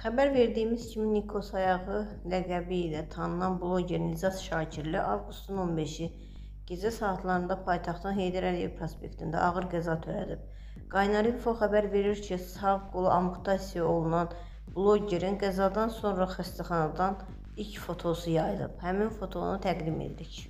Xəbər verdiyimiz kimi Nikos Ayağı ləqəbi ilə tanınan bloger Nizat Şakirli avqustun 15-i gecə saatlarında paytaxtın Heydər Əliyev prospektində ağır qəza törədib. Qaynar info xəbər verir ki, sağ qolu amputasiya olunan blogerin qəzadan sonra xəstəxanadan ilk fotosu yayılıb. Həmin fotonu təqdim etdik.